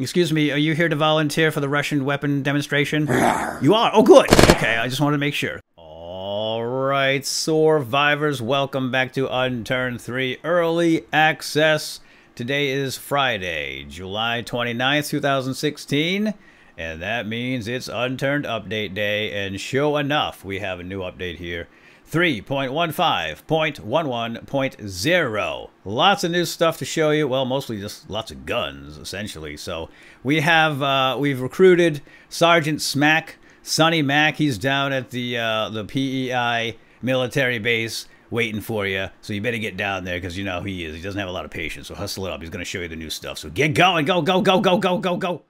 Excuse me, are you here to volunteer for the Russian weapon demonstration? you are? Oh, good. Okay, I just wanted to make sure. All right, survivors, welcome back to Unturned 3 Early Access. Today is Friday, July 29th, 2016, and that means it's Unturned Update Day, and sure enough, we have a new update here. 3.15.11.0. Lots of new stuff to show you. Well, mostly just lots of guns, essentially. So we have, uh, we've recruited Sergeant Smac, Sonny Mac. He's down at the, uh, the PEI military base waiting for you. So you better get down there because you know who he is. He doesn't have a lot of patience. So hustle it up. He's going to show you the new stuff. So get going. Go, go, go, go, go, go, go.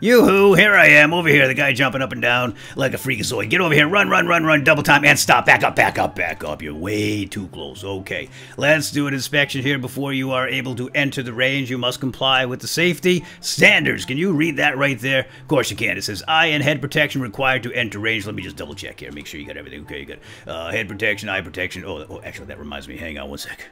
Yoo-hoo, here I am, over here, the guy jumping up and down like a freakazoid. Get over here, run, run, run, run, double time, and stop, back up, back up, back up. You're way too close. Okay, let's do an inspection here before you are able to enter the range. You must comply with the safety standards. Can you read that right there? Of course you can. It says eye and head protection required to enter range. Let me just double check here, make sure you got everything. Okay, you got uh, head protection, eye protection. Oh, oh, actually, that reminds me. Hang on one sec.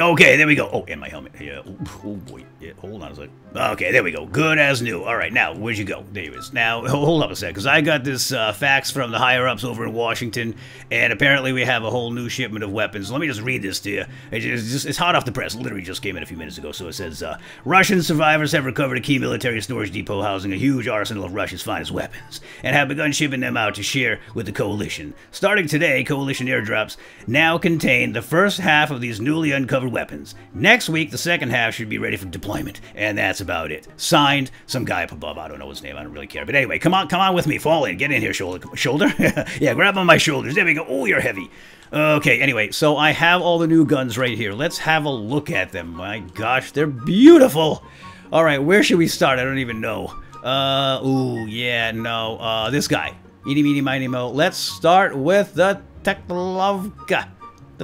Okay, there we go. Oh, and my helmet. Yeah. Oh, boy. Yeah, hold on a sec. Okay, there we go. Good as new. All right, now, where'd you go? There he is. Now, hold up a sec, because I got this uh, fax from the higher-ups over in Washington, and apparently we have a whole new shipment of weapons. Let me just read this to you. It's, just, it's hot off the press. Literally just came in a few minutes ago. So it says, uh, Russian survivors have recovered a key military storage depot housing a huge arsenal of Russia's finest weapons, and have begun shipping them out to share with the Coalition. Starting today, Coalition airdrops now contain the first half of these newly uncovered weapons. Next week, the second half should be ready for deployment, and that's about it. Signed, some guy up above. I don't know his name. I don't really care. But anyway, come on, come on with me. Fall in. Get in here, shoulder. Shoulder? yeah, grab on my shoulders. There we go. Oh, you're heavy. Okay, anyway, so I have all the new guns right here. Let's have a look at them. My gosh, they're beautiful. All right, where should we start? I don't even know. Uh, ooh, yeah, no. Uh, this guy. Eeny, meeny, miny, mo. Let's start with the Teklowvka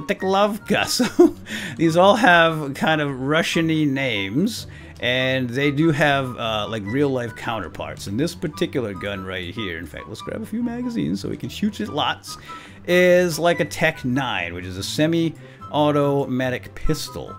the Teklowvka. So these all have kind of Russian-y names, and they do have uh, like real-life counterparts. And this particular gun right here, in fact, let's grab a few magazines so we can shoot it lots, is like a Tech 9, which is a semi-automatic pistol.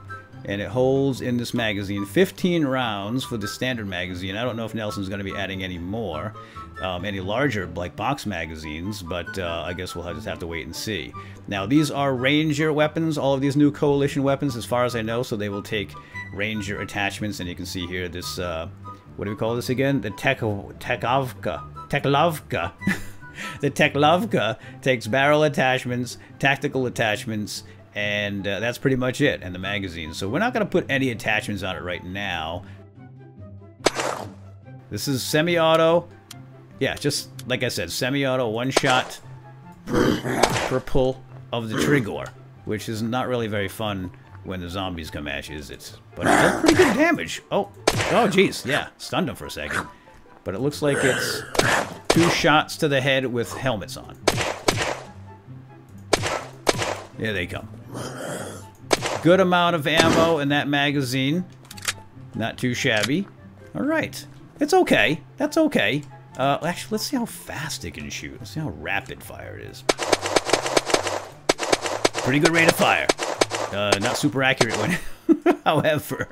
And it holds in this magazine 15 rounds for the standard magazine. I don't know if Nelson's going to be adding any more um, any larger like box magazines, but uh, I guess we'll just have to wait and see. Now these are Ranger weapons, all of these new Coalition weapons as far as I know, so they will take Ranger attachments, and you can see here this, uh, what do we call this again? The Tek Tekovka. Teklowvka. the Teklowvka takes barrel attachments, tactical attachments, and uh, that's pretty much it, and the magazine. So we're not going to put any attachments on it right now. This is semi-auto yeah, just like I said, semi-auto, one shot per, per pull of the trigger, which is not really very fun when the zombies come at you, is it? But it does pretty good damage. Oh, oh, jeez, yeah, stunned him for a second. But it looks like it's two shots to the head with helmets on. There they come. Good amount of ammo in that magazine. Not too shabby. All right. It's okay. That's okay. Uh, actually, let's see how fast it can shoot. Let's see how rapid fire it is. Pretty good rate of fire. Uh, not super accurate when, however.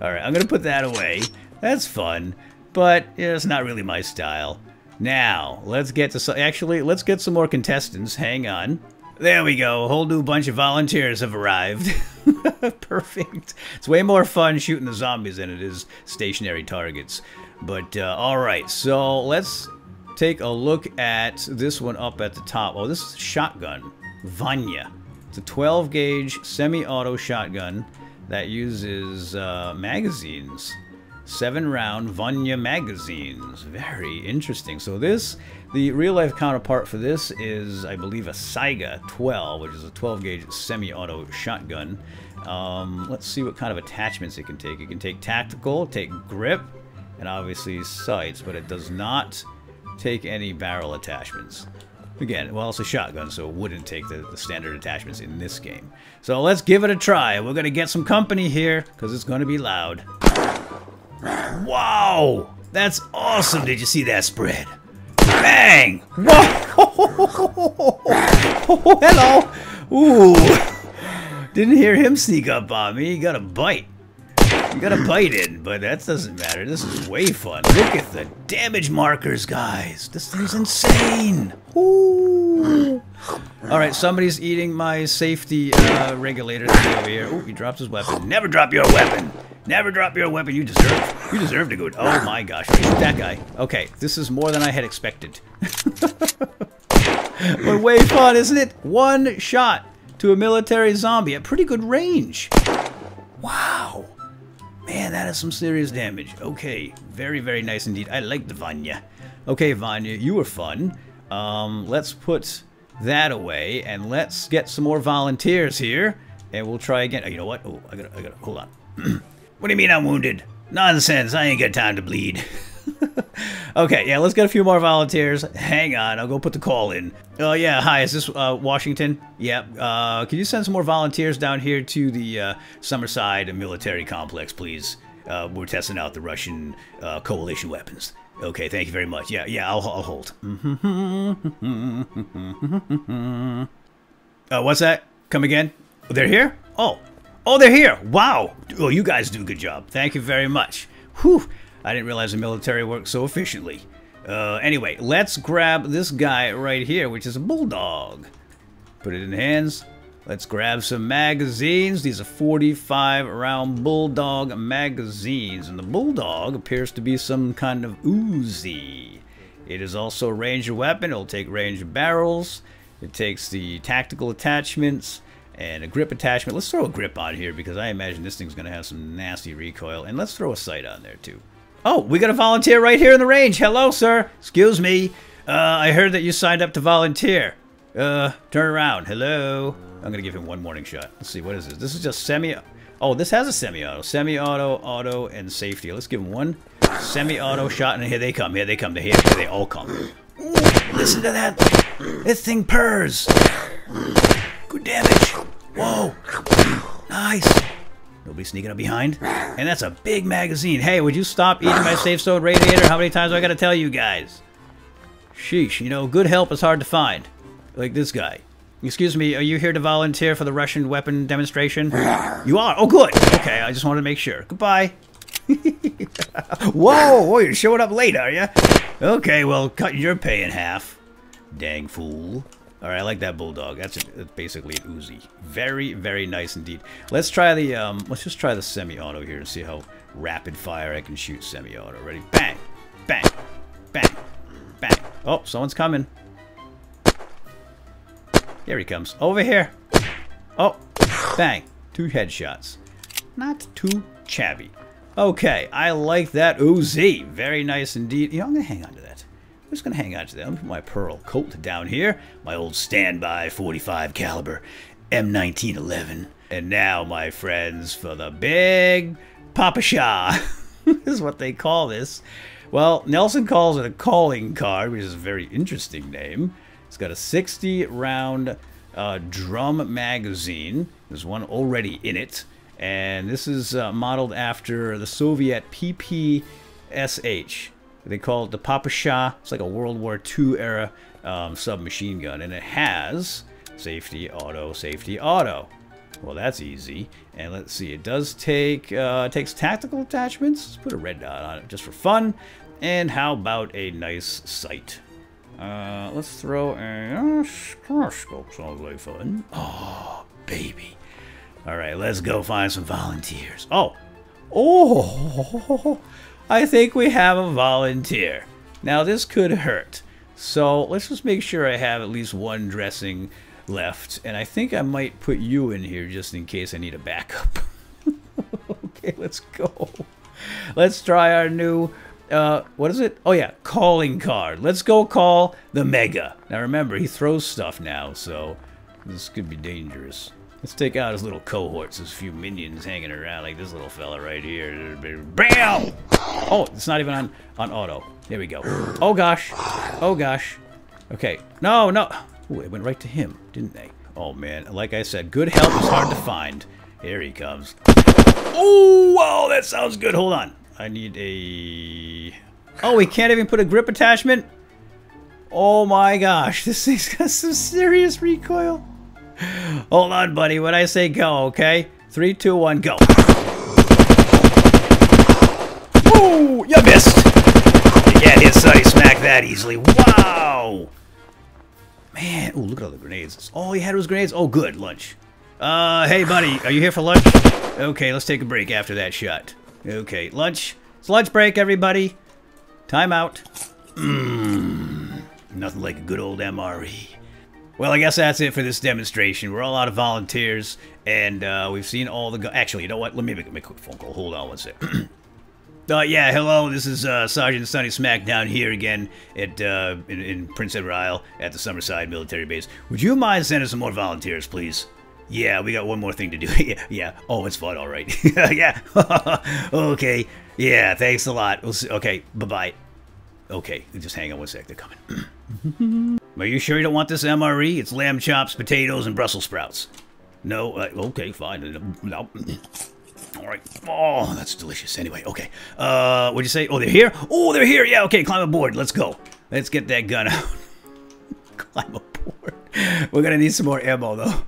Alright, I'm gonna put that away. That's fun, but yeah, it's not really my style. Now, let's get to some, actually, let's get some more contestants. Hang on. There we go. A whole new bunch of volunteers have arrived. Perfect. It's way more fun shooting the zombies than it is stationary targets. But, uh, alright, so let's take a look at this one up at the top. Oh, this is shotgun. Vonya. It's a 12 gauge semi-auto shotgun that uses uh, magazines. Seven round Vonya magazines. Very interesting. So this, the real life counterpart for this is, I believe, a Saiga 12, which is a 12 gauge semi-auto shotgun. Um, let's see what kind of attachments it can take. It can take tactical, take grip, and obviously sights, but it does not take any barrel attachments. Again, well, it's a shotgun, so it wouldn't take the, the standard attachments in this game. So let's give it a try. We're going to get some company here, because it's going to be loud. Wow! That's awesome! Did you see that spread? Bang! Whoa! Hello! Ooh! Didn't hear him sneak up on me. He got a bite. You gotta bite in, but that doesn't matter. This is way fun. Look at the damage markers, guys. This thing's insane. Ooh. All right, somebody's eating my safety uh, regulator thing over here. Oh, he drops his weapon. Never drop your weapon. Never drop your weapon. You deserve. You deserve to go. Oh my gosh, that guy. Okay, this is more than I had expected. but way fun, isn't it? One shot to a military zombie at pretty good range. Wow. Man, that is some serious damage. Okay, very, very nice indeed. I like the Vonya. Okay, Vonya, you were fun. Um, let's put that away, and let's get some more volunteers here, and we'll try again. Oh, you know what? Oh, I gotta, I gotta, hold on. what do you mean I'm wounded? Nonsense, I ain't got time to bleed. okay, yeah, let's get a few more volunteers. Hang on, I'll go put the call in. Oh, yeah, hi, is this uh, Washington? Yep. Yeah, uh, can you send some more volunteers down here to the uh, Summerside military complex, please? Uh, we're testing out the Russian uh, coalition weapons. Okay, thank you very much. Yeah, yeah, I'll, I'll hold. uh, what's that? Come again? They're here? Oh. Oh, they're here. Wow. Oh, you guys do a good job. Thank you very much. Whew. I didn't realize the military worked so efficiently. Uh, anyway, let's grab this guy right here, which is a bulldog. Put it in hands. Let's grab some magazines. These are 45 round Bulldog magazines. And the Bulldog appears to be some kind of Uzi. It is also a ranger weapon. It'll take range barrels. It takes the tactical attachments and a grip attachment. Let's throw a grip on here because I imagine this thing's going to have some nasty recoil. And let's throw a sight on there too. Oh, we got a volunteer right here in the range. Hello, sir. Excuse me. Uh, I heard that you signed up to volunteer. Uh, turn around. Hello. I'm to give him one morning shot. Let's see, what is this? This is just semi... Oh, this has a semi-auto. Semi-auto, auto, and safety. Let's give him one semi-auto shot, and here they come. Here they come. They Here they all come. Listen to that. This thing purrs. Good damage. Whoa. Nice. Nobody sneaking up behind. And that's a big magazine. Hey, would you stop eating my safe zone radiator? How many times do I got to tell you guys? Sheesh, you know, good help is hard to find. Like this guy. Excuse me, are you here to volunteer for the Russian weapon demonstration? You are? Oh, good. Okay, I just wanted to make sure. Goodbye. whoa, whoa, you're showing up late, are you? Okay, well, cut your pay in half. Dang fool. All right, I like that bulldog. That's, a, that's basically an Uzi. Very, very nice indeed. Let's try the um. Let's just try the semi-auto here and see how rapid fire I can shoot semi-auto. Ready? Bang, bang, bang, bang. Oh, someone's coming. Here he comes. Over here. Oh, bang. Two headshots. Not too chabby. Okay, I like that Uzi. Very nice indeed. You know, I'm going to hang on to that. I'm just going to hang on to that. I'm put my pearl Colt down here. My old standby 45 caliber M1911. And now, my friends, for the big Papa Shah. is what they call this. Well, Nelson calls it a calling card, which is a very interesting name. It's got a 60 round uh, drum magazine. There's one already in it. And this is uh, modeled after the Soviet PPSH. They call it the Papa Shah. It's like a World War II era um, submachine gun, and it has safety, auto, safety, auto. Well, that's easy. And let's see, it does take uh, takes tactical attachments. Let's put a red dot on it just for fun. And how about a nice sight? Uh, let's throw a uh, scope. Sounds like fun. Oh, baby. All right, let's go find some volunteers. Oh, oh, I think we have a volunteer. Now this could hurt. So let's just make sure I have at least one dressing left. And I think I might put you in here just in case I need a backup. okay, let's go. Let's try our new, uh, what is it? Oh yeah, calling card. Let's go call the Mega. Now remember, he throws stuff now, so this could be dangerous. Let's take out his little cohorts, his few minions hanging around, like this little fella right here. BAM! Oh, it's not even on, on auto. There we go. Oh gosh. Oh gosh. Okay. No, no. Ooh, it went right to him, didn't they? Oh man, like I said, good help is hard to find. Here he comes. Oh, wow, that sounds good. Hold on. I need a... Oh, we can't even put a grip attachment? Oh my gosh, this thing's got some serious recoil. Hold on, buddy. When I say go, okay? Three, two, one, go. you missed. You can't hit Sonny Smac that easily. Wow. Man, oh look at all the grenades. All he had was grenades. Oh, good lunch. Uh, hey buddy, are you here for lunch? Okay, let's take a break after that shot. Okay, lunch. It's lunch break, everybody. Time out. Mmm. Nothing like a good old MRE. Well, I guess that's it for this demonstration. We're all out of volunteers, and uh, we've seen all the... Actually, you know what? Let me make, a quick phone call. Hold on one sec. Uh, yeah, hello. This is uh, Sergeant Sonny Smac down here again at uh, in, in, Prince Edward Isle at the Summerside Military Base. Would you mind sending some more volunteers, please? Yeah, we got one more thing to do. yeah, yeah. Oh, it's fun. All right. yeah. okay. Yeah. Thanks a lot. We'll see. Okay. Bye bye. Okay. Just hang on one sec. They're coming. Are you sure you don't want this MRE? It's lamb chops, potatoes, and Brussels sprouts. No. Uh, okay. Fine. No. All right. Oh, that's delicious. Anyway, okay. Uh, what'd you say? Oh, they're here? Oh, they're here. Yeah, okay. Climb aboard. Let's go. Let's get that gun out. climb aboard. We're gonna need some more ammo, though.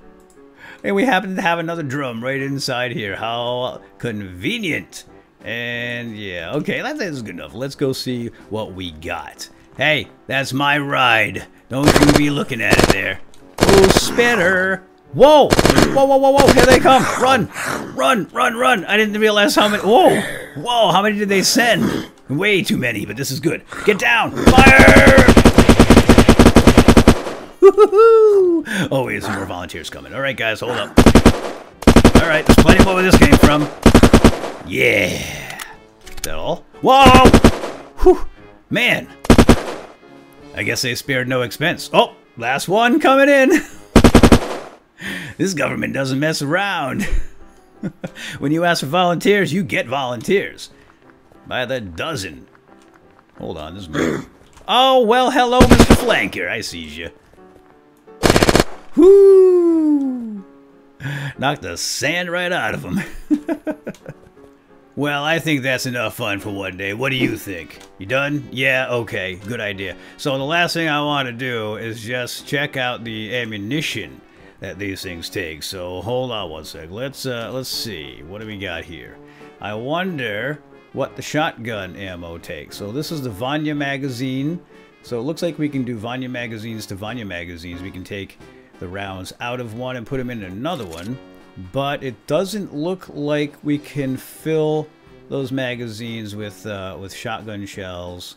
And we happen to have another drum right inside here. How convenient. And yeah, okay, that is good enough. Let's go see what we got. Hey, that's my ride. Don't you be looking at it there. Oh, spinner. Whoa! Whoa, whoa, whoa, whoa! Here they come! Run! Run, run, run! I didn't realize how many... Whoa! Whoa, how many did they send? Way too many, but this is good. Get down! Fire! oh, have some more volunteers coming. All right, guys, hold up. All right, there's plenty more where this came from. Yeah. Is that all? Whoa! Whew. Man. I guess they spared no expense. Oh, last one coming in. this government doesn't mess around. when you ask for volunteers, you get volunteers. By the dozen. Hold on, this is Oh, well, hello, Mr. Flanker. I see you. Whoo! Knocked the sand right out of him. well, I think that's enough fun for one day. What do you think? You done? Yeah, okay, good idea. So the last thing I want to do is just check out the ammunition that these things take. So hold on one sec. Let's uh, let's see. What do we got here? I wonder what the shotgun ammo takes. So this is the Vonya magazine. So it looks like we can do Vonya magazines to Vonya magazines. We can take the rounds out of one and put them in another one. But it doesn't look like we can fill those magazines with uh, with shotgun shells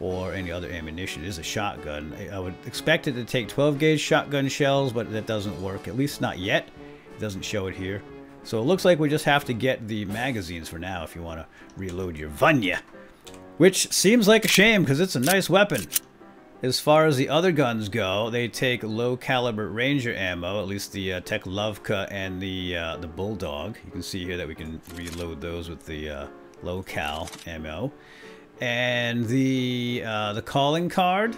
or any other ammunition. It is a shotgun. I would expect it to take 12 gauge shotgun shells, but that doesn't work, at least not yet. It doesn't show it here. So it looks like we just have to get the magazines for now if you want to reload your Vonya. Which seems like a shame because it's a nice weapon. As far as the other guns go, they take low caliber ranger ammo, at least the uh, Teklowvka and the uh, the Bulldog. You can see here that we can reload those with the uh, low cal ammo. And the uh, the calling card,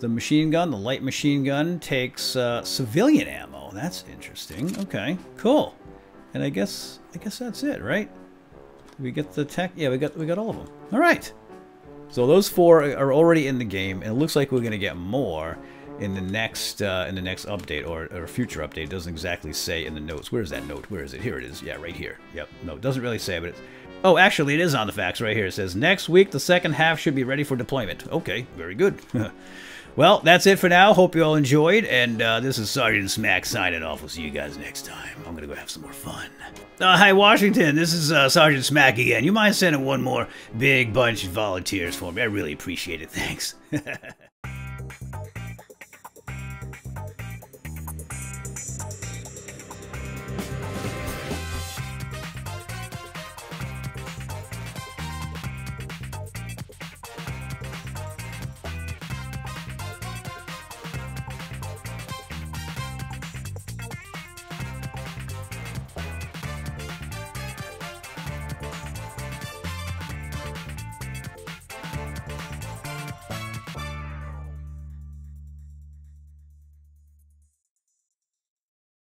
the machine gun, the light machine gun takes uh, civilian ammo. That's interesting. Okay, cool. And I guess I guess that's it, right? We get the tech. Yeah, we got we got all of them. All right. So those four are already in the game, and it looks like we're gonna get more in the next uh, in the next update or, or future update. It doesn't exactly say in the notes. Where's that note? Where is it? Here it is. Yeah, right here. Yep. No, it doesn't really say, but it's Oh, actually, it is on the facts right here. It says, next week, the second half should be ready for deployment. Okay, very good. well, that's it for now. Hope you all enjoyed. And uh, this is Sergeant Smac signing off. We'll see you guys next time. I'm going to go have some more fun. Uh, hi, Washington. This is uh, Sergeant Smac again. You mind sending one more big bunch of volunteers for me? I really appreciate it. Thanks.